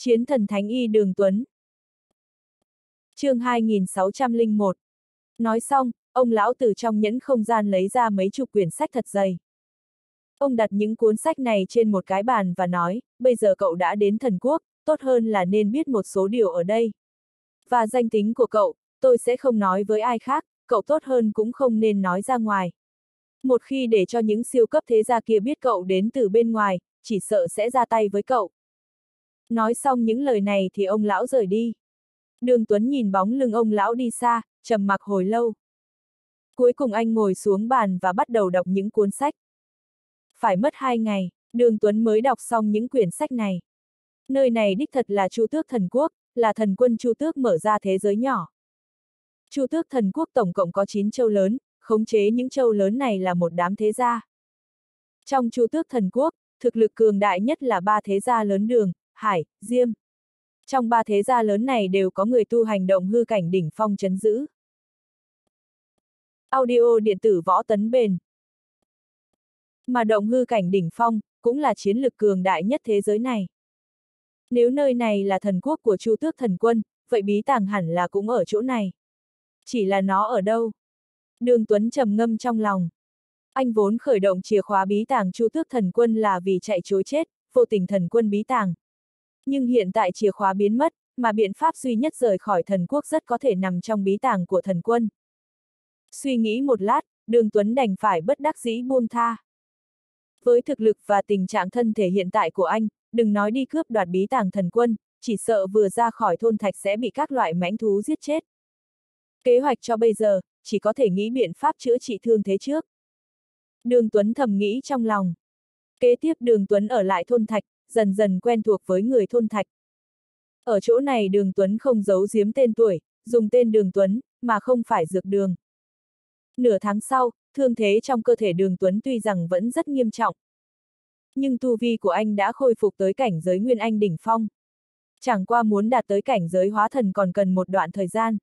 Chiến thần Thánh Y Đường Tuấn chương 2601 Nói xong, ông lão từ trong nhẫn không gian lấy ra mấy chục quyển sách thật dày. Ông đặt những cuốn sách này trên một cái bàn và nói, bây giờ cậu đã đến thần quốc, tốt hơn là nên biết một số điều ở đây. Và danh tính của cậu, tôi sẽ không nói với ai khác, cậu tốt hơn cũng không nên nói ra ngoài. Một khi để cho những siêu cấp thế gia kia biết cậu đến từ bên ngoài, chỉ sợ sẽ ra tay với cậu. Nói xong những lời này thì ông lão rời đi. Đường Tuấn nhìn bóng lưng ông lão đi xa, trầm mặc hồi lâu. Cuối cùng anh ngồi xuống bàn và bắt đầu đọc những cuốn sách. Phải mất hai ngày, đường Tuấn mới đọc xong những quyển sách này. Nơi này đích thật là Chu Tước Thần Quốc, là thần quân Chu Tước mở ra thế giới nhỏ. Chu Tước Thần Quốc tổng cộng có 9 châu lớn, khống chế những châu lớn này là một đám thế gia. Trong Chu Tước Thần Quốc, thực lực cường đại nhất là ba thế gia lớn đường, hải, diêm. Trong ba thế gia lớn này đều có người tu hành động hư cảnh đỉnh phong chấn giữ. Audio điện tử võ tấn bền. Mà động hư cảnh đỉnh phong, cũng là chiến lực cường đại nhất thế giới này. Nếu nơi này là thần quốc của Chu Tước Thần Quân, vậy bí tàng hẳn là cũng ở chỗ này. Chỉ là nó ở đâu? Đường Tuấn trầm ngâm trong lòng. Anh vốn khởi động chìa khóa bí tàng Chu Tước Thần Quân là vì chạy chối chết, vô tình thần quân bí tàng. Nhưng hiện tại chìa khóa biến mất, mà biện pháp duy nhất rời khỏi thần quốc rất có thể nằm trong bí tàng của thần quân. Suy nghĩ một lát, đường Tuấn đành phải bất đắc dĩ buông tha. Với thực lực và tình trạng thân thể hiện tại của anh, đừng nói đi cướp đoạt bí tàng thần quân, chỉ sợ vừa ra khỏi thôn thạch sẽ bị các loại mãnh thú giết chết. Kế hoạch cho bây giờ, chỉ có thể nghĩ biện pháp chữa trị thương thế trước. Đường Tuấn thầm nghĩ trong lòng. Kế tiếp đường Tuấn ở lại thôn thạch, dần dần quen thuộc với người thôn thạch. Ở chỗ này đường Tuấn không giấu giếm tên tuổi, dùng tên đường Tuấn, mà không phải dược đường. Nửa tháng sau, thương thế trong cơ thể đường Tuấn tuy rằng vẫn rất nghiêm trọng. Nhưng tu vi của anh đã khôi phục tới cảnh giới Nguyên Anh đỉnh phong. Chẳng qua muốn đạt tới cảnh giới hóa thần còn cần một đoạn thời gian.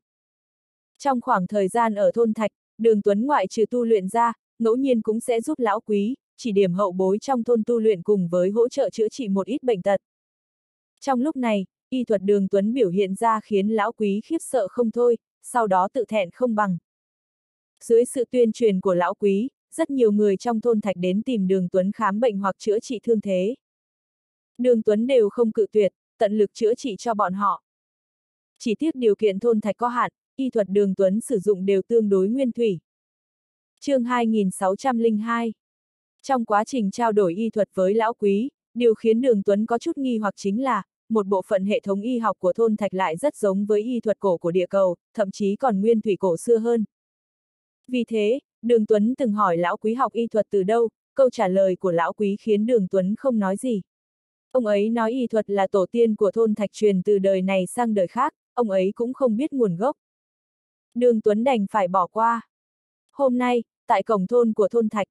Trong khoảng thời gian ở thôn Thạch, đường Tuấn ngoại trừ tu luyện ra, ngẫu nhiên cũng sẽ giúp lão quý, chỉ điểm hậu bối trong thôn tu luyện cùng với hỗ trợ chữa trị một ít bệnh tật. Trong lúc này, y thuật đường Tuấn biểu hiện ra khiến lão quý khiếp sợ không thôi, sau đó tự thẹn không bằng. Dưới sự tuyên truyền của lão quý, rất nhiều người trong thôn thạch đến tìm đường Tuấn khám bệnh hoặc chữa trị thương thế. Đường Tuấn đều không cự tuyệt, tận lực chữa trị cho bọn họ. Chỉ tiếc điều kiện thôn thạch có hạn, y thuật đường Tuấn sử dụng đều tương đối nguyên thủy. chương 2602 trong quá trình trao đổi y thuật với lão quý, điều khiến đường Tuấn có chút nghi hoặc chính là, một bộ phận hệ thống y học của thôn thạch lại rất giống với y thuật cổ của địa cầu, thậm chí còn nguyên thủy cổ xưa hơn. Vì thế, Đường Tuấn từng hỏi lão quý học y thuật từ đâu, câu trả lời của lão quý khiến Đường Tuấn không nói gì. Ông ấy nói y thuật là tổ tiên của thôn thạch truyền từ đời này sang đời khác, ông ấy cũng không biết nguồn gốc. Đường Tuấn đành phải bỏ qua. Hôm nay, tại cổng thôn của thôn thạch,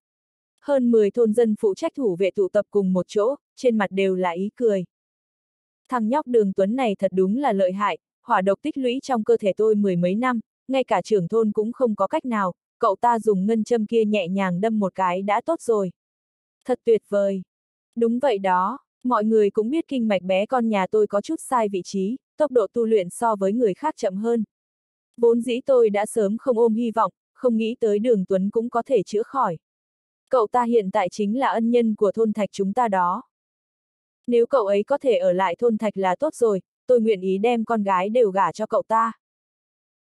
hơn 10 thôn dân phụ trách thủ vệ tụ tập cùng một chỗ, trên mặt đều là ý cười. Thằng nhóc đường Tuấn này thật đúng là lợi hại, hỏa độc tích lũy trong cơ thể tôi mười mấy năm, ngay cả trưởng thôn cũng không có cách nào, cậu ta dùng ngân châm kia nhẹ nhàng đâm một cái đã tốt rồi. Thật tuyệt vời. Đúng vậy đó, mọi người cũng biết kinh mạch bé con nhà tôi có chút sai vị trí, tốc độ tu luyện so với người khác chậm hơn. Vốn dĩ tôi đã sớm không ôm hy vọng, không nghĩ tới đường Tuấn cũng có thể chữa khỏi. Cậu ta hiện tại chính là ân nhân của thôn thạch chúng ta đó. Nếu cậu ấy có thể ở lại thôn thạch là tốt rồi, tôi nguyện ý đem con gái đều gả cho cậu ta.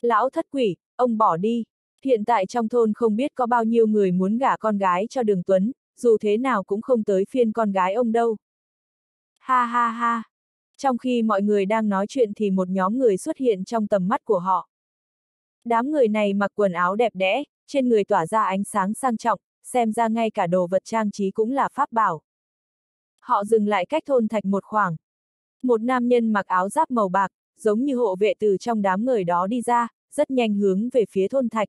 Lão thất quỷ, ông bỏ đi. Hiện tại trong thôn không biết có bao nhiêu người muốn gả con gái cho đường Tuấn, dù thế nào cũng không tới phiên con gái ông đâu. Ha ha ha. Trong khi mọi người đang nói chuyện thì một nhóm người xuất hiện trong tầm mắt của họ. Đám người này mặc quần áo đẹp đẽ, trên người tỏa ra ánh sáng sang trọng, xem ra ngay cả đồ vật trang trí cũng là pháp bảo. Họ dừng lại cách thôn thạch một khoảng. Một nam nhân mặc áo giáp màu bạc, giống như hộ vệ từ trong đám người đó đi ra, rất nhanh hướng về phía thôn thạch.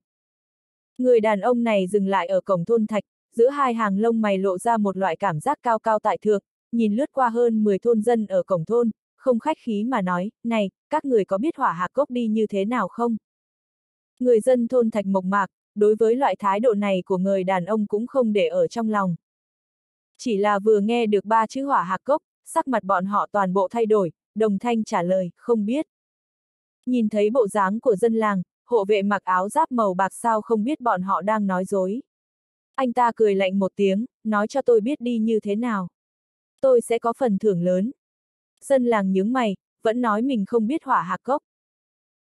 Người đàn ông này dừng lại ở cổng thôn thạch, giữa hai hàng lông mày lộ ra một loại cảm giác cao cao tại thượng, nhìn lướt qua hơn 10 thôn dân ở cổng thôn, không khách khí mà nói, này, các người có biết hỏa hạc cốc đi như thế nào không? Người dân thôn thạch mộc mạc, đối với loại thái độ này của người đàn ông cũng không để ở trong lòng. Chỉ là vừa nghe được ba chữ hỏa hạc cốc, sắc mặt bọn họ toàn bộ thay đổi, đồng thanh trả lời, không biết. Nhìn thấy bộ dáng của dân làng, hộ vệ mặc áo giáp màu bạc sao không biết bọn họ đang nói dối. Anh ta cười lạnh một tiếng, nói cho tôi biết đi như thế nào. Tôi sẽ có phần thưởng lớn. Dân làng nhướng mày, vẫn nói mình không biết hỏa hạc cốc.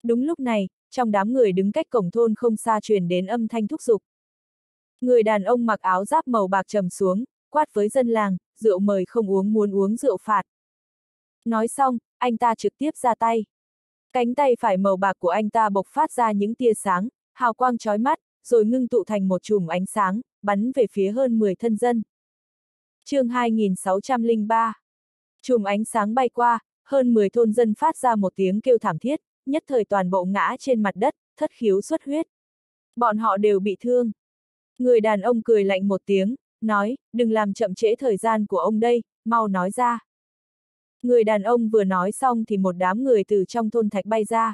Đúng lúc này, trong đám người đứng cách cổng thôn không xa truyền đến âm thanh thúc giục. Người đàn ông mặc áo giáp màu bạc trầm xuống, quát với dân làng, rượu mời không uống muốn uống rượu phạt. Nói xong, anh ta trực tiếp ra tay. Cánh tay phải màu bạc của anh ta bộc phát ra những tia sáng, hào quang chói mắt, rồi ngưng tụ thành một chùm ánh sáng, bắn về phía hơn 10 thân dân. chương 2603 Chùm ánh sáng bay qua, hơn 10 thôn dân phát ra một tiếng kêu thảm thiết, nhất thời toàn bộ ngã trên mặt đất, thất khiếu xuất huyết. Bọn họ đều bị thương. Người đàn ông cười lạnh một tiếng, nói, đừng làm chậm trễ thời gian của ông đây, mau nói ra. Người đàn ông vừa nói xong thì một đám người từ trong thôn thạch bay ra.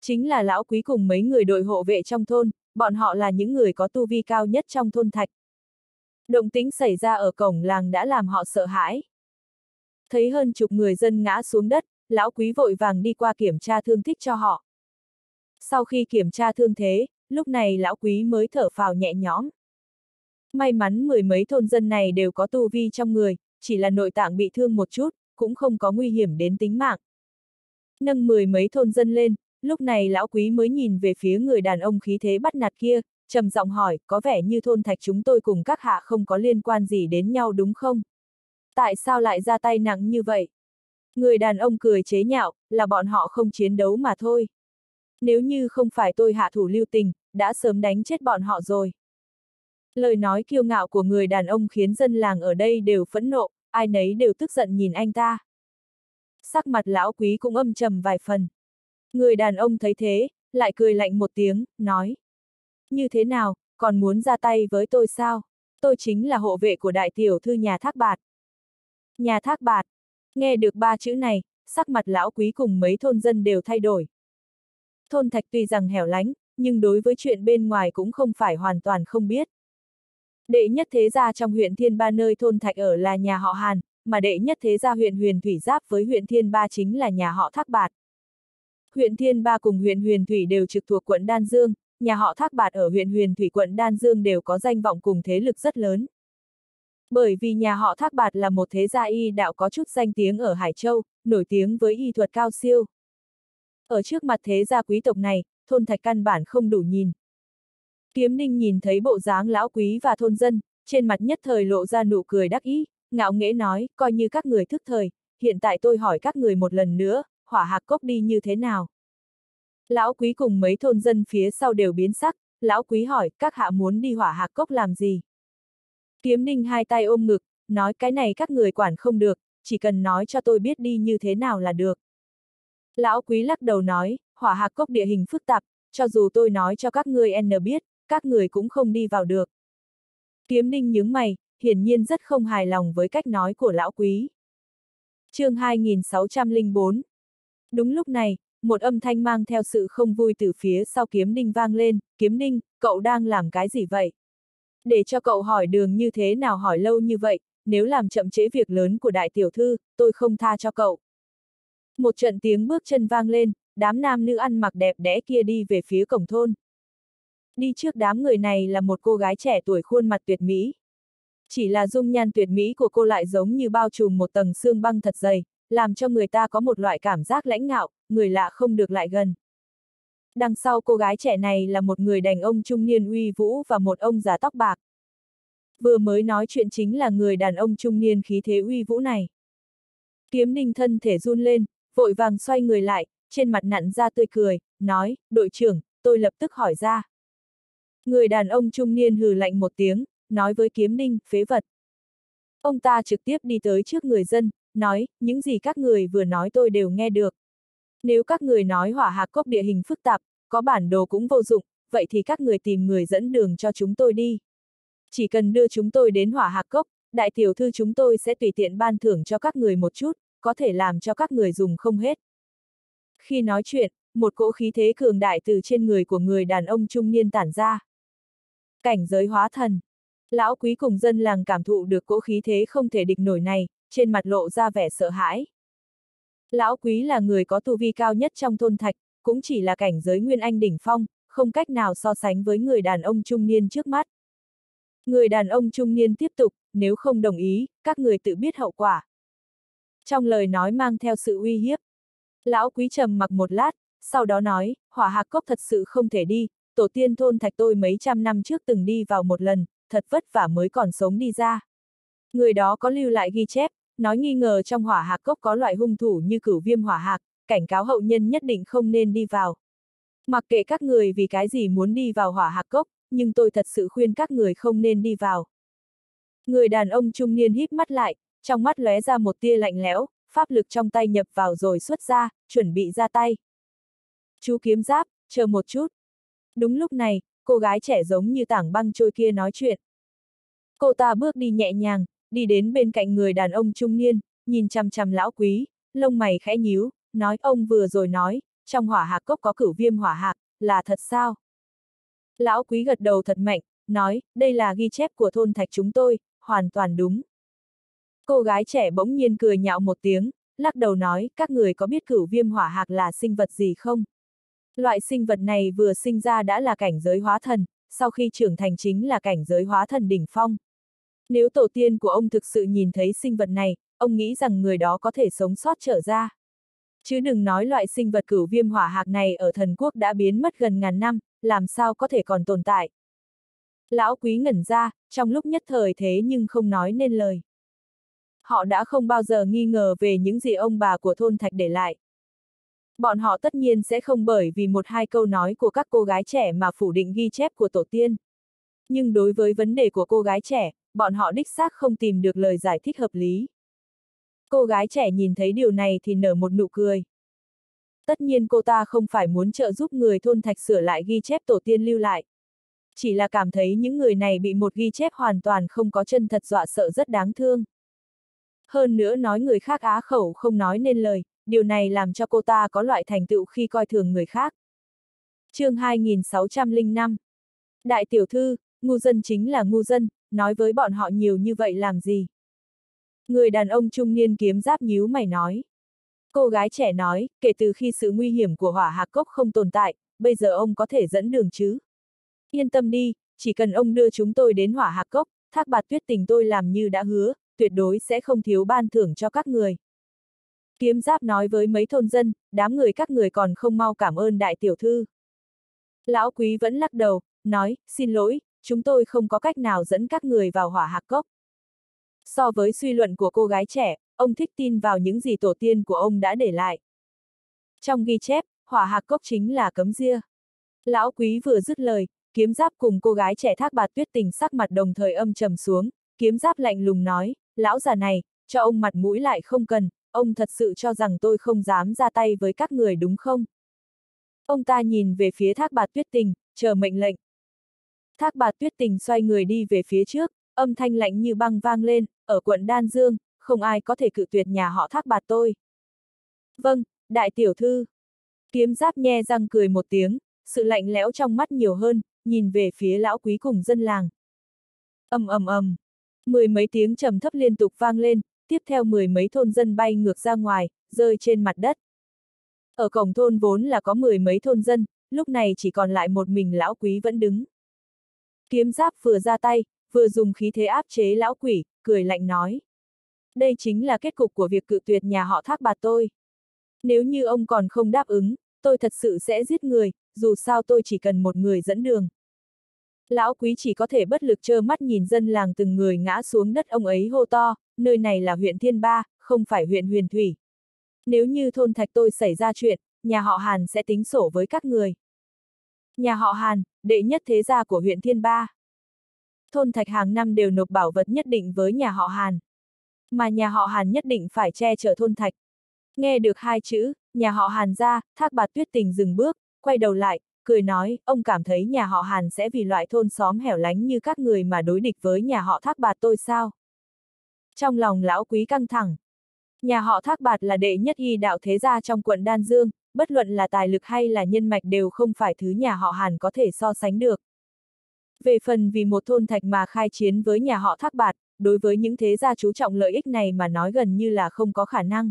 Chính là lão quý cùng mấy người đội hộ vệ trong thôn, bọn họ là những người có tu vi cao nhất trong thôn thạch. Động tĩnh xảy ra ở cổng làng đã làm họ sợ hãi. Thấy hơn chục người dân ngã xuống đất, lão quý vội vàng đi qua kiểm tra thương tích cho họ. Sau khi kiểm tra thương thế, lúc này lão quý mới thở phào nhẹ nhõm. May mắn mười mấy thôn dân này đều có tu vi trong người, chỉ là nội tạng bị thương một chút, cũng không có nguy hiểm đến tính mạng. Nâng mười mấy thôn dân lên, lúc này lão quý mới nhìn về phía người đàn ông khí thế bắt nạt kia, trầm giọng hỏi, có vẻ như thôn thạch chúng tôi cùng các hạ không có liên quan gì đến nhau đúng không? Tại sao lại ra tay nặng như vậy? Người đàn ông cười chế nhạo, là bọn họ không chiến đấu mà thôi. Nếu như không phải tôi hạ thủ lưu tình, đã sớm đánh chết bọn họ rồi. Lời nói kiêu ngạo của người đàn ông khiến dân làng ở đây đều phẫn nộ, ai nấy đều tức giận nhìn anh ta. Sắc mặt lão quý cũng âm trầm vài phần. Người đàn ông thấy thế, lại cười lạnh một tiếng, nói. Như thế nào, còn muốn ra tay với tôi sao? Tôi chính là hộ vệ của đại tiểu thư nhà thác bạt. Nhà thác bạt. Nghe được ba chữ này, sắc mặt lão quý cùng mấy thôn dân đều thay đổi. Thôn thạch tuy rằng hẻo lánh, nhưng đối với chuyện bên ngoài cũng không phải hoàn toàn không biết. Đệ nhất thế gia trong huyện Thiên Ba nơi thôn Thạch ở là nhà họ Hàn, mà đệ nhất thế gia huyện Huyền Thủy giáp với huyện Thiên Ba chính là nhà họ Thác Bạt. Huyện Thiên Ba cùng huyện Huyền Thủy đều trực thuộc quận Đan Dương, nhà họ Thác Bạt ở huyện Huyền Thủy quận Đan Dương đều có danh vọng cùng thế lực rất lớn. Bởi vì nhà họ Thác Bạt là một thế gia y đạo có chút danh tiếng ở Hải Châu, nổi tiếng với y thuật cao siêu. Ở trước mặt thế gia quý tộc này, thôn thạch căn bản không đủ nhìn. Kiếm ninh nhìn thấy bộ dáng lão quý và thôn dân, trên mặt nhất thời lộ ra nụ cười đắc ý, ngạo nghễ nói, coi như các người thức thời, hiện tại tôi hỏi các người một lần nữa, hỏa hạc cốc đi như thế nào? Lão quý cùng mấy thôn dân phía sau đều biến sắc, lão quý hỏi, các hạ muốn đi hỏa hạc cốc làm gì? Kiếm ninh hai tay ôm ngực, nói cái này các người quản không được, chỉ cần nói cho tôi biết đi như thế nào là được. Lão quý lắc đầu nói, hỏa hạc cốc địa hình phức tạp, cho dù tôi nói cho các người N biết, các người cũng không đi vào được. Kiếm ninh nhướng mày, hiển nhiên rất không hài lòng với cách nói của lão quý. chương 2604 Đúng lúc này, một âm thanh mang theo sự không vui từ phía sau kiếm ninh vang lên, kiếm ninh, cậu đang làm cái gì vậy? Để cho cậu hỏi đường như thế nào hỏi lâu như vậy, nếu làm chậm trễ việc lớn của đại tiểu thư, tôi không tha cho cậu. Một trận tiếng bước chân vang lên, đám nam nữ ăn mặc đẹp đẽ kia đi về phía cổng thôn. Đi trước đám người này là một cô gái trẻ tuổi khuôn mặt tuyệt mỹ. Chỉ là dung nhan tuyệt mỹ của cô lại giống như bao trùm một tầng xương băng thật dày, làm cho người ta có một loại cảm giác lãnh ngạo, người lạ không được lại gần. Đằng sau cô gái trẻ này là một người đàn ông trung niên uy vũ và một ông già tóc bạc. Vừa mới nói chuyện chính là người đàn ông trung niên khí thế uy vũ này. Kiếm ninh thân thể run lên, vội vàng xoay người lại, trên mặt nặn ra tươi cười, nói, đội trưởng, tôi lập tức hỏi ra. Người đàn ông trung niên hừ lạnh một tiếng, nói với kiếm ninh, phế vật. Ông ta trực tiếp đi tới trước người dân, nói, những gì các người vừa nói tôi đều nghe được. Nếu các người nói hỏa hạc cốc địa hình phức tạp, có bản đồ cũng vô dụng, vậy thì các người tìm người dẫn đường cho chúng tôi đi. Chỉ cần đưa chúng tôi đến hỏa hạc cốc, đại tiểu thư chúng tôi sẽ tùy tiện ban thưởng cho các người một chút, có thể làm cho các người dùng không hết. Khi nói chuyện, một cỗ khí thế cường đại từ trên người của người đàn ông trung niên tản ra. Cảnh giới hóa thần. Lão quý cùng dân làng cảm thụ được cỗ khí thế không thể địch nổi này, trên mặt lộ ra vẻ sợ hãi. Lão quý là người có tu vi cao nhất trong thôn thạch, cũng chỉ là cảnh giới nguyên anh đỉnh phong, không cách nào so sánh với người đàn ông trung niên trước mắt. Người đàn ông trung niên tiếp tục, nếu không đồng ý, các người tự biết hậu quả. Trong lời nói mang theo sự uy hiếp. Lão quý trầm mặc một lát, sau đó nói, hỏa hạc cốc thật sự không thể đi, tổ tiên thôn thạch tôi mấy trăm năm trước từng đi vào một lần, thật vất vả mới còn sống đi ra. Người đó có lưu lại ghi chép, nói nghi ngờ trong hỏa hạc cốc có loại hung thủ như cửu viêm hỏa hạc, cảnh cáo hậu nhân nhất định không nên đi vào. Mặc kệ các người vì cái gì muốn đi vào hỏa hạc cốc, nhưng tôi thật sự khuyên các người không nên đi vào. Người đàn ông trung niên híp mắt lại, trong mắt lóe ra một tia lạnh lẽo, pháp lực trong tay nhập vào rồi xuất ra, chuẩn bị ra tay. Chú kiếm giáp, chờ một chút. Đúng lúc này, cô gái trẻ giống như tảng băng trôi kia nói chuyện. Cô ta bước đi nhẹ nhàng, đi đến bên cạnh người đàn ông trung niên, nhìn chằm chằm lão quý, lông mày khẽ nhíu, nói ông vừa rồi nói, trong hỏa hạc cốc có cửu viêm hỏa hạc, là thật sao? Lão quý gật đầu thật mạnh, nói, đây là ghi chép của thôn thạch chúng tôi, hoàn toàn đúng. Cô gái trẻ bỗng nhiên cười nhạo một tiếng, lắc đầu nói, các người có biết cửu viêm hỏa hạc là sinh vật gì không? Loại sinh vật này vừa sinh ra đã là cảnh giới hóa thần, sau khi trưởng thành chính là cảnh giới hóa thần đỉnh phong. Nếu tổ tiên của ông thực sự nhìn thấy sinh vật này, ông nghĩ rằng người đó có thể sống sót trở ra. Chứ đừng nói loại sinh vật cửu viêm hỏa hạc này ở thần quốc đã biến mất gần ngàn năm, làm sao có thể còn tồn tại. Lão quý ngẩn ra, trong lúc nhất thời thế nhưng không nói nên lời. Họ đã không bao giờ nghi ngờ về những gì ông bà của thôn thạch để lại. Bọn họ tất nhiên sẽ không bởi vì một hai câu nói của các cô gái trẻ mà phủ định ghi chép của tổ tiên. Nhưng đối với vấn đề của cô gái trẻ, bọn họ đích xác không tìm được lời giải thích hợp lý. Cô gái trẻ nhìn thấy điều này thì nở một nụ cười. Tất nhiên cô ta không phải muốn trợ giúp người thôn thạch sửa lại ghi chép tổ tiên lưu lại. Chỉ là cảm thấy những người này bị một ghi chép hoàn toàn không có chân thật dọa sợ rất đáng thương. Hơn nữa nói người khác á khẩu không nói nên lời, điều này làm cho cô ta có loại thành tựu khi coi thường người khác. chương 2605 Đại tiểu thư, ngu dân chính là ngu dân, nói với bọn họ nhiều như vậy làm gì? Người đàn ông trung niên kiếm giáp nhíu mày nói. Cô gái trẻ nói, kể từ khi sự nguy hiểm của hỏa hạc cốc không tồn tại, bây giờ ông có thể dẫn đường chứ? Yên tâm đi, chỉ cần ông đưa chúng tôi đến hỏa hạc cốc, thác bạt tuyết tình tôi làm như đã hứa, tuyệt đối sẽ không thiếu ban thưởng cho các người. Kiếm giáp nói với mấy thôn dân, đám người các người còn không mau cảm ơn đại tiểu thư. Lão quý vẫn lắc đầu, nói, xin lỗi, chúng tôi không có cách nào dẫn các người vào hỏa hạc cốc. So với suy luận của cô gái trẻ, ông thích tin vào những gì tổ tiên của ông đã để lại. Trong ghi chép, hỏa hạc cốc chính là cấm ria. Lão quý vừa dứt lời, kiếm giáp cùng cô gái trẻ thác bạt tuyết tình sắc mặt đồng thời âm trầm xuống, kiếm giáp lạnh lùng nói, lão già này, cho ông mặt mũi lại không cần, ông thật sự cho rằng tôi không dám ra tay với các người đúng không? Ông ta nhìn về phía thác bạt tuyết tình, chờ mệnh lệnh. Thác bạt tuyết tình xoay người đi về phía trước, âm thanh lạnh như băng vang lên, ở quận Đan Dương, không ai có thể cự tuyệt nhà họ thác bạt tôi. Vâng, đại tiểu thư. Kiếm giáp nhe răng cười một tiếng, sự lạnh lẽo trong mắt nhiều hơn, nhìn về phía lão quý cùng dân làng. ầm ầm ầm, mười mấy tiếng trầm thấp liên tục vang lên, tiếp theo mười mấy thôn dân bay ngược ra ngoài, rơi trên mặt đất. Ở cổng thôn vốn là có mười mấy thôn dân, lúc này chỉ còn lại một mình lão quý vẫn đứng. Kiếm giáp vừa ra tay, vừa dùng khí thế áp chế lão quỷ, cười lạnh nói. Đây chính là kết cục của việc cự tuyệt nhà họ thác Bà tôi. Nếu như ông còn không đáp ứng, tôi thật sự sẽ giết người, dù sao tôi chỉ cần một người dẫn đường. Lão quý chỉ có thể bất lực trơ mắt nhìn dân làng từng người ngã xuống đất ông ấy hô to, nơi này là huyện Thiên Ba, không phải huyện Huyền Thủy. Nếu như thôn thạch tôi xảy ra chuyện, nhà họ Hàn sẽ tính sổ với các người. Nhà họ Hàn, đệ nhất thế gia của huyện Thiên Ba. Thôn thạch hàng năm đều nộp bảo vật nhất định với nhà họ Hàn. Mà nhà họ Hàn nhất định phải che chở thôn thạch. Nghe được hai chữ, nhà họ Hàn ra, thác bạt tuyết tình dừng bước, quay đầu lại, cười nói, ông cảm thấy nhà họ Hàn sẽ vì loại thôn xóm hẻo lánh như các người mà đối địch với nhà họ thác bạt tôi sao? Trong lòng lão quý căng thẳng. Nhà họ thác bạt là đệ nhất y đạo thế gia trong quận Đan Dương, bất luận là tài lực hay là nhân mạch đều không phải thứ nhà họ Hàn có thể so sánh được. Về phần vì một thôn thạch mà khai chiến với nhà họ thác bạt, đối với những thế gia chú trọng lợi ích này mà nói gần như là không có khả năng.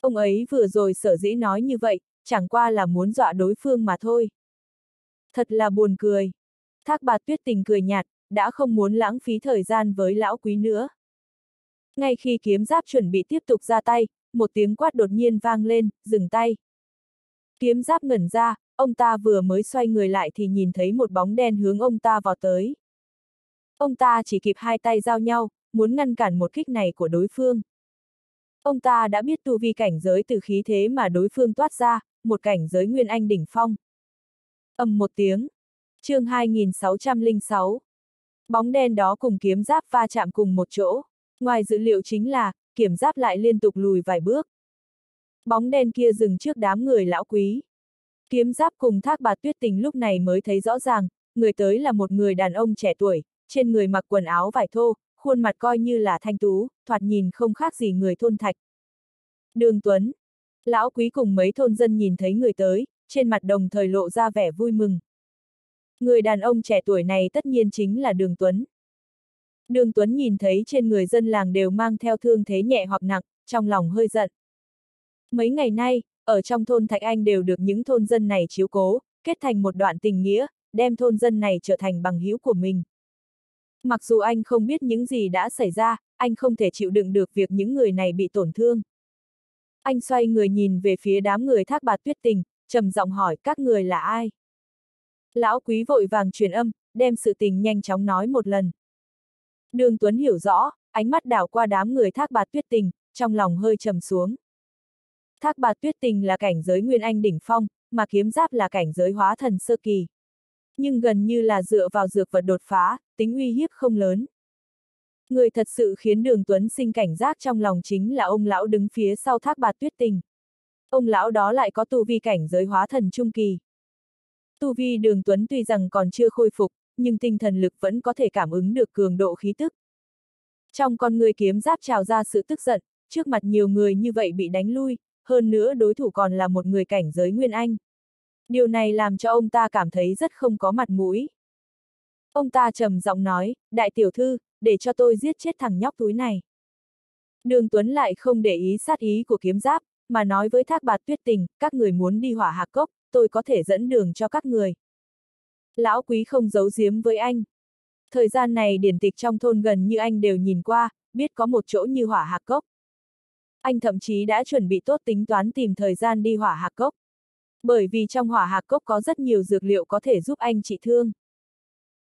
Ông ấy vừa rồi sở dĩ nói như vậy, chẳng qua là muốn dọa đối phương mà thôi. Thật là buồn cười. Thác bạt tuyết tình cười nhạt, đã không muốn lãng phí thời gian với lão quý nữa. Ngay khi kiếm giáp chuẩn bị tiếp tục ra tay, một tiếng quát đột nhiên vang lên, dừng tay. Kiếm giáp ngẩn ra, ông ta vừa mới xoay người lại thì nhìn thấy một bóng đen hướng ông ta vào tới. Ông ta chỉ kịp hai tay giao nhau, muốn ngăn cản một kích này của đối phương. Ông ta đã biết tu vi cảnh giới từ khí thế mà đối phương toát ra, một cảnh giới nguyên anh đỉnh phong. ầm một tiếng. chương 2606. Bóng đen đó cùng kiếm giáp va chạm cùng một chỗ. Ngoài dữ liệu chính là, kiểm giáp lại liên tục lùi vài bước. Bóng đen kia dừng trước đám người lão quý. Kiếm giáp cùng thác bạt tuyết tình lúc này mới thấy rõ ràng, người tới là một người đàn ông trẻ tuổi, trên người mặc quần áo vải thô, khuôn mặt coi như là thanh tú, thoạt nhìn không khác gì người thôn thạch. Đường Tuấn. Lão quý cùng mấy thôn dân nhìn thấy người tới, trên mặt đồng thời lộ ra vẻ vui mừng. Người đàn ông trẻ tuổi này tất nhiên chính là Đường Tuấn. Đường Tuấn nhìn thấy trên người dân làng đều mang theo thương thế nhẹ hoặc nặng, trong lòng hơi giận. Mấy ngày nay, ở trong thôn Thạch Anh đều được những thôn dân này chiếu cố, kết thành một đoạn tình nghĩa, đem thôn dân này trở thành bằng hữu của mình. Mặc dù anh không biết những gì đã xảy ra, anh không thể chịu đựng được việc những người này bị tổn thương. Anh xoay người nhìn về phía đám người thác bạt tuyết tình, trầm giọng hỏi các người là ai? Lão quý vội vàng truyền âm, đem sự tình nhanh chóng nói một lần. Đường Tuấn hiểu rõ, ánh mắt đảo qua đám người thác bạt tuyết tình, trong lòng hơi trầm xuống. Thác bạt tuyết tình là cảnh giới nguyên anh đỉnh phong, mà kiếm giáp là cảnh giới hóa thần sơ kỳ. Nhưng gần như là dựa vào dược vật đột phá, tính uy hiếp không lớn. Người thật sự khiến đường Tuấn sinh cảnh giác trong lòng chính là ông lão đứng phía sau thác bạt tuyết tình. Ông lão đó lại có tu vi cảnh giới hóa thần trung kỳ. Tu vi đường Tuấn tuy rằng còn chưa khôi phục, nhưng tinh thần lực vẫn có thể cảm ứng được cường độ khí tức. Trong con người kiếm giáp trào ra sự tức giận, trước mặt nhiều người như vậy bị đánh lui, hơn nữa đối thủ còn là một người cảnh giới Nguyên Anh. Điều này làm cho ông ta cảm thấy rất không có mặt mũi. Ông ta trầm giọng nói, đại tiểu thư, để cho tôi giết chết thằng nhóc túi này. Đường Tuấn lại không để ý sát ý của kiếm giáp, mà nói với thác bạt tuyết tình, các người muốn đi hỏa hạc cốc, tôi có thể dẫn đường cho các người. Lão quý không giấu giếm với anh. Thời gian này điển tịch trong thôn gần như anh đều nhìn qua, biết có một chỗ như hỏa hạc cốc. Anh thậm chí đã chuẩn bị tốt tính toán tìm thời gian đi hỏa hạc cốc. Bởi vì trong hỏa hạc cốc có rất nhiều dược liệu có thể giúp anh trị thương.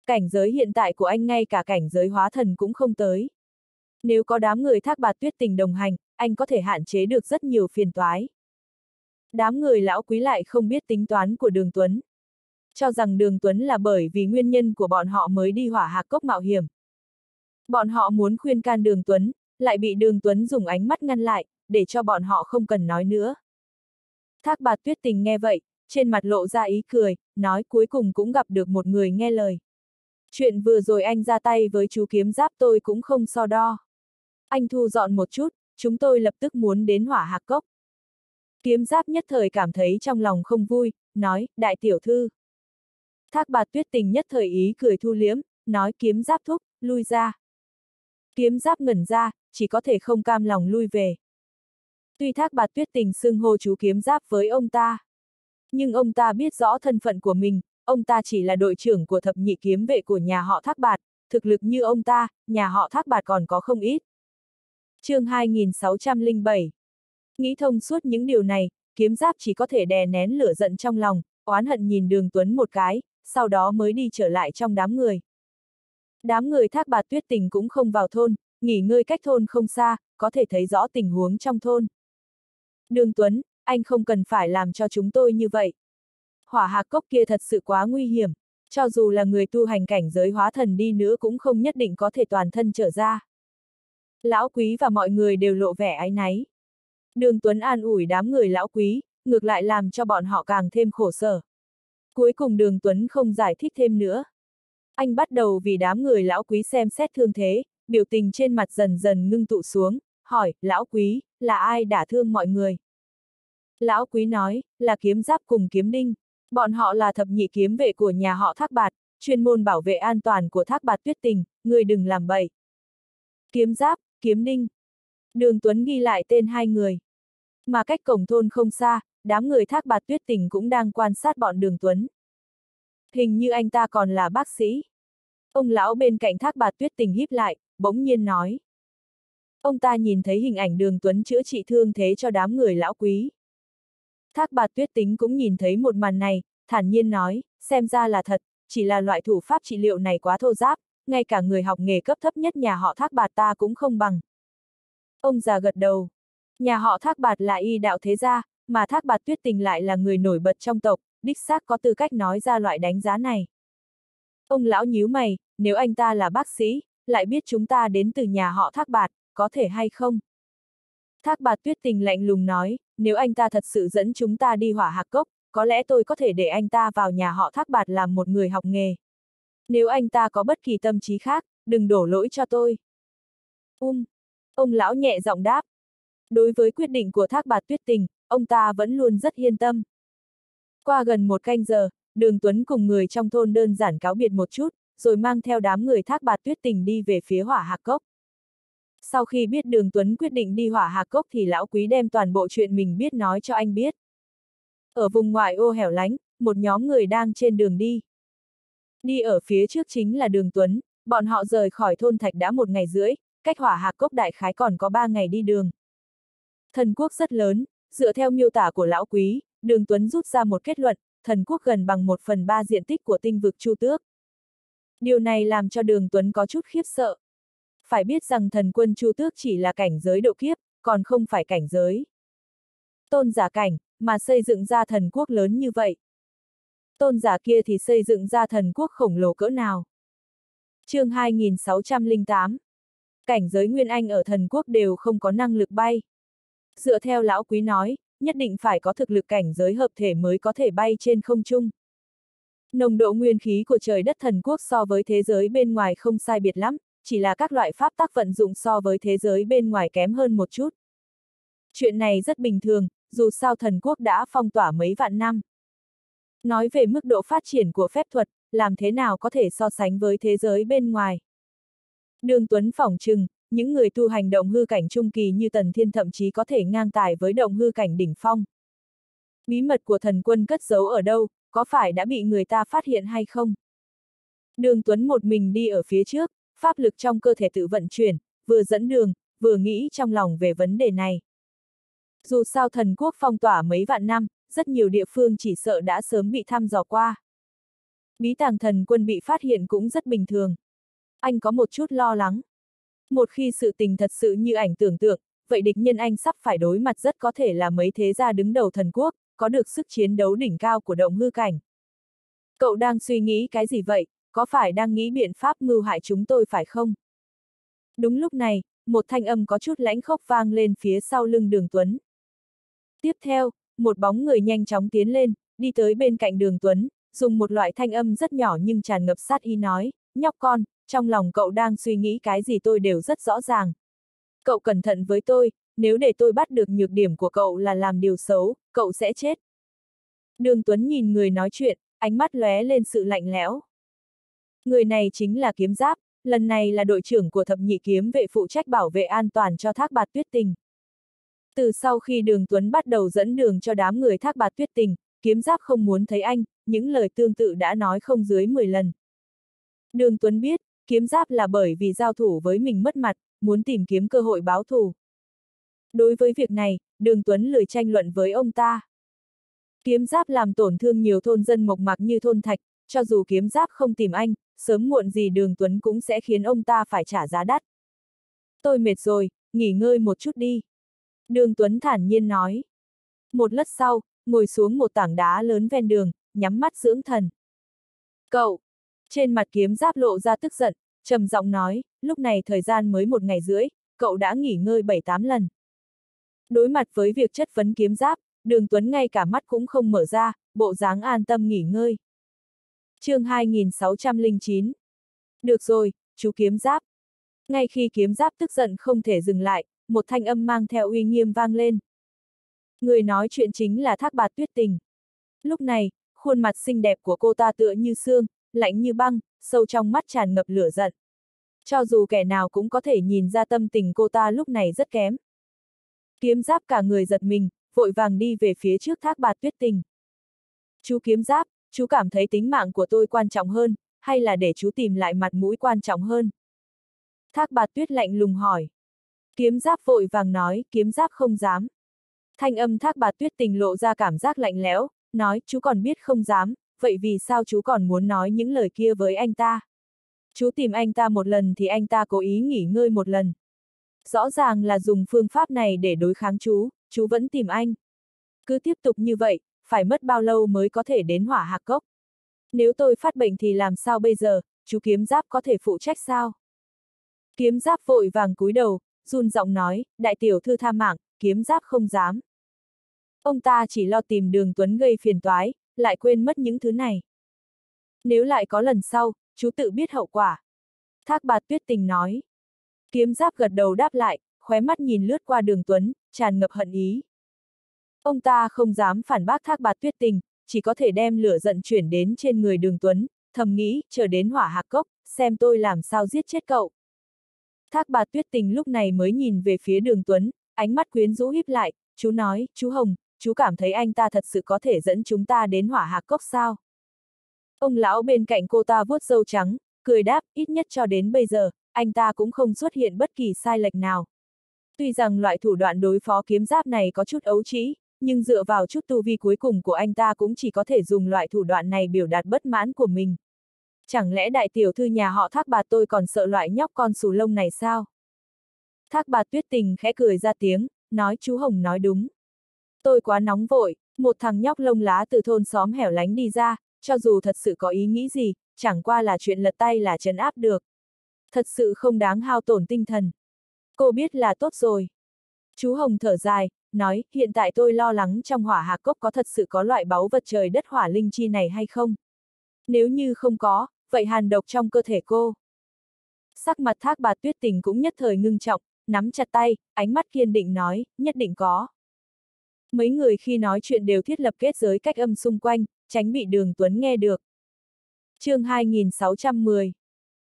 Cảnh giới hiện tại của anh ngay cả cảnh giới hóa thần cũng không tới. Nếu có đám người thác bạt tuyết tình đồng hành, anh có thể hạn chế được rất nhiều phiền toái. Đám người lão quý lại không biết tính toán của đường Tuấn. Cho rằng đường Tuấn là bởi vì nguyên nhân của bọn họ mới đi hỏa hạc cốc mạo hiểm. Bọn họ muốn khuyên can đường Tuấn, lại bị đường Tuấn dùng ánh mắt ngăn lại, để cho bọn họ không cần nói nữa. Thác bạt tuyết tình nghe vậy, trên mặt lộ ra ý cười, nói cuối cùng cũng gặp được một người nghe lời. Chuyện vừa rồi anh ra tay với chú kiếm giáp tôi cũng không so đo. Anh thu dọn một chút, chúng tôi lập tức muốn đến hỏa hạc cốc. Kiếm giáp nhất thời cảm thấy trong lòng không vui, nói, đại tiểu thư. Thác bạt tuyết tình nhất thời ý cười thu liếm, nói kiếm giáp thúc, lui ra. Kiếm giáp ngẩn ra, chỉ có thể không cam lòng lui về. Tuy thác bạt tuyết tình xưng hô chú kiếm giáp với ông ta. Nhưng ông ta biết rõ thân phận của mình, ông ta chỉ là đội trưởng của thập nhị kiếm vệ của nhà họ thác bạt, thực lực như ông ta, nhà họ thác bạt còn có không ít. chương 2607 Nghĩ thông suốt những điều này, kiếm giáp chỉ có thể đè nén lửa giận trong lòng, oán hận nhìn đường Tuấn một cái, sau đó mới đi trở lại trong đám người. Đám người thác bạt tuyết tình cũng không vào thôn, nghỉ ngơi cách thôn không xa, có thể thấy rõ tình huống trong thôn. Đường Tuấn, anh không cần phải làm cho chúng tôi như vậy. Hỏa hạc cốc kia thật sự quá nguy hiểm, cho dù là người tu hành cảnh giới hóa thần đi nữa cũng không nhất định có thể toàn thân trở ra. Lão quý và mọi người đều lộ vẻ ái náy. Đường Tuấn an ủi đám người lão quý, ngược lại làm cho bọn họ càng thêm khổ sở. Cuối cùng đường Tuấn không giải thích thêm nữa. Anh bắt đầu vì đám người lão quý xem xét thương thế, biểu tình trên mặt dần dần ngưng tụ xuống, hỏi, lão quý, là ai đã thương mọi người? Lão quý nói, là kiếm giáp cùng kiếm đinh. Bọn họ là thập nhị kiếm vệ của nhà họ thác bạt, chuyên môn bảo vệ an toàn của thác bạt tuyết tình, người đừng làm bậy. Kiếm giáp, kiếm đinh. Đường Tuấn ghi lại tên hai người. Mà cách cổng thôn không xa, đám người thác bạt tuyết tình cũng đang quan sát bọn đường Tuấn. Hình như anh ta còn là bác sĩ. Ông lão bên cạnh thác bạt tuyết tình híp lại, bỗng nhiên nói. Ông ta nhìn thấy hình ảnh đường Tuấn chữa trị thương thế cho đám người lão quý. Thác bạt tuyết tính cũng nhìn thấy một màn này, thản nhiên nói, xem ra là thật, chỉ là loại thủ pháp trị liệu này quá thô giáp, ngay cả người học nghề cấp thấp nhất nhà họ thác bạt ta cũng không bằng. Ông già gật đầu. Nhà họ thác bạt là y đạo thế gia, mà thác bạt tuyết tình lại là người nổi bật trong tộc, đích xác có tư cách nói ra loại đánh giá này. Ông lão nhíu mày, nếu anh ta là bác sĩ, lại biết chúng ta đến từ nhà họ thác bạt, có thể hay không? Thác bạt tuyết tình lạnh lùng nói, nếu anh ta thật sự dẫn chúng ta đi hỏa hạc cốc, có lẽ tôi có thể để anh ta vào nhà họ thác bạt làm một người học nghề. Nếu anh ta có bất kỳ tâm trí khác, đừng đổ lỗi cho tôi. Um, ông lão nhẹ giọng đáp. Đối với quyết định của thác bạt tuyết tình, ông ta vẫn luôn rất yên tâm. Qua gần một canh giờ, đường Tuấn cùng người trong thôn đơn giản cáo biệt một chút, rồi mang theo đám người thác bạt tuyết tình đi về phía hỏa hạc cốc. Sau khi biết đường Tuấn quyết định đi hỏa hạc cốc thì lão quý đem toàn bộ chuyện mình biết nói cho anh biết. Ở vùng ngoại ô hẻo lánh, một nhóm người đang trên đường đi. Đi ở phía trước chính là đường Tuấn, bọn họ rời khỏi thôn Thạch đã một ngày rưỡi, cách hỏa hạc cốc đại khái còn có ba ngày đi đường. Thần quốc rất lớn, dựa theo miêu tả của lão quý, đường Tuấn rút ra một kết luận, thần quốc gần bằng một phần ba diện tích của tinh vực Chu Tước. Điều này làm cho đường Tuấn có chút khiếp sợ. Phải biết rằng thần quân Chu Tước chỉ là cảnh giới độ kiếp, còn không phải cảnh giới. Tôn giả cảnh, mà xây dựng ra thần quốc lớn như vậy. Tôn giả kia thì xây dựng ra thần quốc khổng lồ cỡ nào? chương 2608 Cảnh giới Nguyên Anh ở thần quốc đều không có năng lực bay. Dựa theo lão quý nói, nhất định phải có thực lực cảnh giới hợp thể mới có thể bay trên không trung. Nồng độ nguyên khí của trời đất thần quốc so với thế giới bên ngoài không sai biệt lắm, chỉ là các loại pháp tác vận dụng so với thế giới bên ngoài kém hơn một chút. Chuyện này rất bình thường, dù sao thần quốc đã phong tỏa mấy vạn năm. Nói về mức độ phát triển của phép thuật, làm thế nào có thể so sánh với thế giới bên ngoài. Đường Tuấn phỏng trừng, những người tu hành động hư cảnh trung kỳ như Tần Thiên thậm chí có thể ngang tài với động hư cảnh đỉnh phong. Bí mật của thần quân cất giấu ở đâu, có phải đã bị người ta phát hiện hay không? Đường Tuấn một mình đi ở phía trước, pháp lực trong cơ thể tự vận chuyển, vừa dẫn đường, vừa nghĩ trong lòng về vấn đề này. Dù sao thần quốc phong tỏa mấy vạn năm, rất nhiều địa phương chỉ sợ đã sớm bị thăm dò qua. Bí tàng thần quân bị phát hiện cũng rất bình thường. Anh có một chút lo lắng. Một khi sự tình thật sự như ảnh tưởng tượng, vậy địch nhân anh sắp phải đối mặt rất có thể là mấy thế gia đứng đầu thần quốc, có được sức chiến đấu đỉnh cao của động hư cảnh. Cậu đang suy nghĩ cái gì vậy, có phải đang nghĩ biện pháp mưu hại chúng tôi phải không? Đúng lúc này, một thanh âm có chút lãnh khốc vang lên phía sau lưng đường Tuấn. Tiếp theo, một bóng người nhanh chóng tiến lên, đi tới bên cạnh đường Tuấn, dùng một loại thanh âm rất nhỏ nhưng tràn ngập sát ý nói, nhóc con, trong lòng cậu đang suy nghĩ cái gì tôi đều rất rõ ràng. Cậu cẩn thận với tôi, nếu để tôi bắt được nhược điểm của cậu là làm điều xấu, cậu sẽ chết. Đường Tuấn nhìn người nói chuyện, ánh mắt lóe lên sự lạnh lẽo. Người này chính là kiếm giáp, lần này là đội trưởng của thập nhị kiếm vệ phụ trách bảo vệ an toàn cho thác bạt tuyết tình. Từ sau khi đường Tuấn bắt đầu dẫn đường cho đám người thác bạt tuyết tình, kiếm giáp không muốn thấy anh, những lời tương tự đã nói không dưới 10 lần. Đường Tuấn biết, kiếm giáp là bởi vì giao thủ với mình mất mặt, muốn tìm kiếm cơ hội báo thù. Đối với việc này, đường Tuấn lười tranh luận với ông ta. Kiếm giáp làm tổn thương nhiều thôn dân mộc mạc như thôn thạch, cho dù kiếm giáp không tìm anh, sớm muộn gì đường Tuấn cũng sẽ khiến ông ta phải trả giá đắt. Tôi mệt rồi, nghỉ ngơi một chút đi. Đường Tuấn thản nhiên nói. Một lát sau, ngồi xuống một tảng đá lớn ven đường, nhắm mắt dưỡng thần. Cậu! Trên mặt kiếm giáp lộ ra tức giận, trầm giọng nói, lúc này thời gian mới một ngày rưỡi, cậu đã nghỉ ngơi 7-8 lần. Đối mặt với việc chất vấn kiếm giáp, đường Tuấn ngay cả mắt cũng không mở ra, bộ dáng an tâm nghỉ ngơi. chương 2609 Được rồi, chú kiếm giáp. Ngay khi kiếm giáp tức giận không thể dừng lại, một thanh âm mang theo uy nghiêm vang lên. Người nói chuyện chính là thác bạt tuyết tình. Lúc này, khuôn mặt xinh đẹp của cô ta tựa như xương, lạnh như băng, sâu trong mắt tràn ngập lửa giận. Cho dù kẻ nào cũng có thể nhìn ra tâm tình cô ta lúc này rất kém. Kiếm giáp cả người giật mình, vội vàng đi về phía trước thác bạt tuyết tình. Chú kiếm giáp, chú cảm thấy tính mạng của tôi quan trọng hơn, hay là để chú tìm lại mặt mũi quan trọng hơn? Thác bạt tuyết lạnh lùng hỏi. Kiếm giáp vội vàng nói, kiếm giáp không dám. Thanh âm thác bạt tuyết tình lộ ra cảm giác lạnh lẽo, nói, chú còn biết không dám, vậy vì sao chú còn muốn nói những lời kia với anh ta? Chú tìm anh ta một lần thì anh ta cố ý nghỉ ngơi một lần. Rõ ràng là dùng phương pháp này để đối kháng chú, chú vẫn tìm anh. Cứ tiếp tục như vậy, phải mất bao lâu mới có thể đến hỏa hạc cốc? Nếu tôi phát bệnh thì làm sao bây giờ, chú kiếm giáp có thể phụ trách sao? Kiếm giáp vội vàng cúi đầu, run giọng nói, đại tiểu thư tha mạng, kiếm giáp không dám. Ông ta chỉ lo tìm đường Tuấn gây phiền toái, lại quên mất những thứ này. Nếu lại có lần sau, chú tự biết hậu quả. Thác bạt tuyết tình nói. Kiếm giáp gật đầu đáp lại, khóe mắt nhìn lướt qua đường Tuấn, tràn ngập hận ý. Ông ta không dám phản bác thác bạt tuyết tình, chỉ có thể đem lửa giận chuyển đến trên người đường Tuấn, thầm nghĩ, chờ đến hỏa hạc cốc, xem tôi làm sao giết chết cậu. Thác bạt tuyết tình lúc này mới nhìn về phía đường Tuấn, ánh mắt quyến rũ híp lại, chú nói, chú Hồng, chú cảm thấy anh ta thật sự có thể dẫn chúng ta đến hỏa hạc cốc sao? Ông lão bên cạnh cô ta vuốt râu trắng, cười đáp, ít nhất cho đến bây giờ, anh ta cũng không xuất hiện bất kỳ sai lệch nào. Tuy rằng loại thủ đoạn đối phó kiếm giáp này có chút ấu trĩ, nhưng dựa vào chút tu vi cuối cùng của anh ta cũng chỉ có thể dùng loại thủ đoạn này biểu đạt bất mãn của mình. Chẳng lẽ đại tiểu thư nhà họ thác bà tôi còn sợ loại nhóc con xù lông này sao? Thác bà tuyết tình khẽ cười ra tiếng, nói chú Hồng nói đúng. Tôi quá nóng vội, một thằng nhóc lông lá từ thôn xóm hẻo lánh đi ra, cho dù thật sự có ý nghĩ gì, chẳng qua là chuyện lật tay là chấn áp được. Thật sự không đáng hao tổn tinh thần. Cô biết là tốt rồi. Chú Hồng thở dài, nói, hiện tại tôi lo lắng trong hỏa hạc cốc có thật sự có loại báu vật trời đất hỏa linh chi này hay không? Nếu như không có, vậy hàn độc trong cơ thể cô. Sắc mặt thác bà tuyết tình cũng nhất thời ngưng trọng, nắm chặt tay, ánh mắt kiên định nói, nhất định có. Mấy người khi nói chuyện đều thiết lập kết giới cách âm xung quanh, tránh bị đường Tuấn nghe được. chương 2610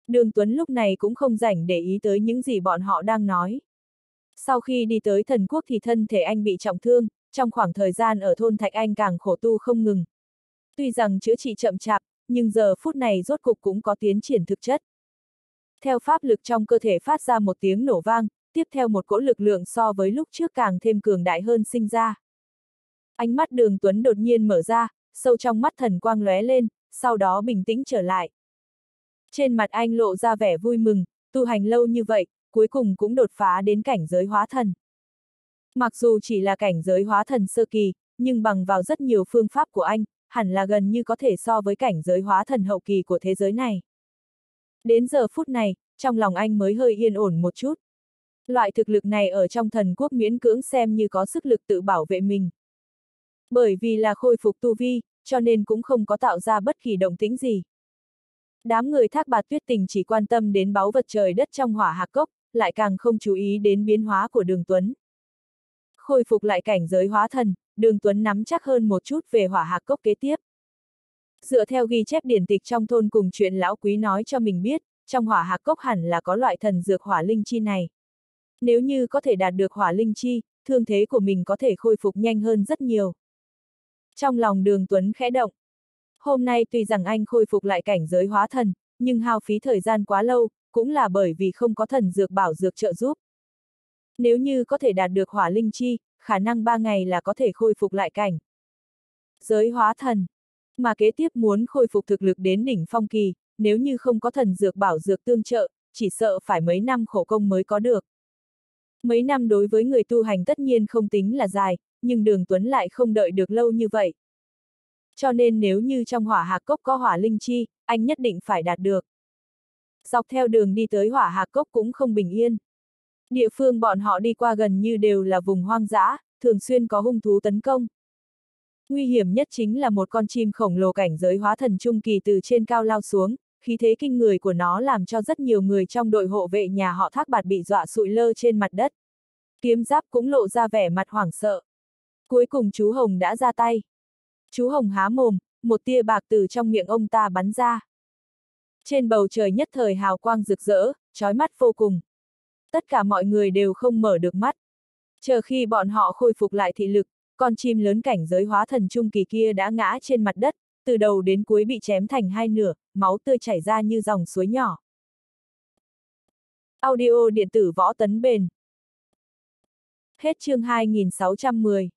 Đường Tuấn lúc này cũng không rảnh để ý tới những gì bọn họ đang nói. Sau khi đi tới thần quốc thì thân thể anh bị trọng thương, trong khoảng thời gian ở thôn Thạch Anh càng khổ tu không ngừng. Tuy rằng chữa trị chậm chạp, nhưng giờ phút này rốt cục cũng có tiến triển thực chất. Theo pháp lực trong cơ thể phát ra một tiếng nổ vang, tiếp theo một cỗ lực lượng so với lúc trước càng thêm cường đại hơn sinh ra. Ánh mắt đường Tuấn đột nhiên mở ra, sâu trong mắt thần quang lóe lên, sau đó bình tĩnh trở lại. Trên mặt anh lộ ra vẻ vui mừng, tu hành lâu như vậy, cuối cùng cũng đột phá đến cảnh giới hóa thần. Mặc dù chỉ là cảnh giới hóa thần sơ kỳ, nhưng bằng vào rất nhiều phương pháp của anh, hẳn là gần như có thể so với cảnh giới hóa thần hậu kỳ của thế giới này. Đến giờ phút này, trong lòng anh mới hơi yên ổn một chút. Loại thực lực này ở trong thần quốc miễn cưỡng xem như có sức lực tự bảo vệ mình. Bởi vì là khôi phục tu vi, cho nên cũng không có tạo ra bất kỳ động tĩnh gì. Đám người thác bạt tuyết tình chỉ quan tâm đến báu vật trời đất trong hỏa hạc cốc, lại càng không chú ý đến biến hóa của đường Tuấn. Khôi phục lại cảnh giới hóa thần, đường Tuấn nắm chắc hơn một chút về hỏa hạc cốc kế tiếp. Dựa theo ghi chép điển tịch trong thôn cùng chuyện lão quý nói cho mình biết, trong hỏa hạc cốc hẳn là có loại thần dược hỏa linh chi này. Nếu như có thể đạt được hỏa linh chi, thương thế của mình có thể khôi phục nhanh hơn rất nhiều. Trong lòng đường Tuấn khẽ động. Hôm nay tuy rằng anh khôi phục lại cảnh giới hóa thần, nhưng hao phí thời gian quá lâu, cũng là bởi vì không có thần dược bảo dược trợ giúp. Nếu như có thể đạt được hỏa linh chi, khả năng ba ngày là có thể khôi phục lại cảnh. Giới hóa thần. Mà kế tiếp muốn khôi phục thực lực đến đỉnh phong kỳ, nếu như không có thần dược bảo dược tương trợ, chỉ sợ phải mấy năm khổ công mới có được. Mấy năm đối với người tu hành tất nhiên không tính là dài, nhưng đường Tuấn lại không đợi được lâu như vậy. Cho nên nếu như trong hỏa hạc cốc có hỏa linh chi, anh nhất định phải đạt được. Dọc theo đường đi tới hỏa hạc cốc cũng không bình yên. Địa phương bọn họ đi qua gần như đều là vùng hoang dã, thường xuyên có hung thú tấn công. Nguy hiểm nhất chính là một con chim khổng lồ cảnh giới hóa thần trung kỳ từ trên cao lao xuống, khí thế kinh người của nó làm cho rất nhiều người trong đội hộ vệ nhà họ thác bạt bị dọa sụi lơ trên mặt đất. Kiếm giáp cũng lộ ra vẻ mặt hoảng sợ. Cuối cùng chú Hồng đã ra tay chú Hồng há mồm, một tia bạc từ trong miệng ông ta bắn ra. Trên bầu trời nhất thời hào quang rực rỡ, trói mắt vô cùng. Tất cả mọi người đều không mở được mắt. Chờ khi bọn họ khôi phục lại thị lực, con chim lớn cảnh giới hóa thần trung kỳ kia đã ngã trên mặt đất, từ đầu đến cuối bị chém thành hai nửa, máu tươi chảy ra như dòng suối nhỏ. Audio điện tử võ tấn bền. Hết chương 2610.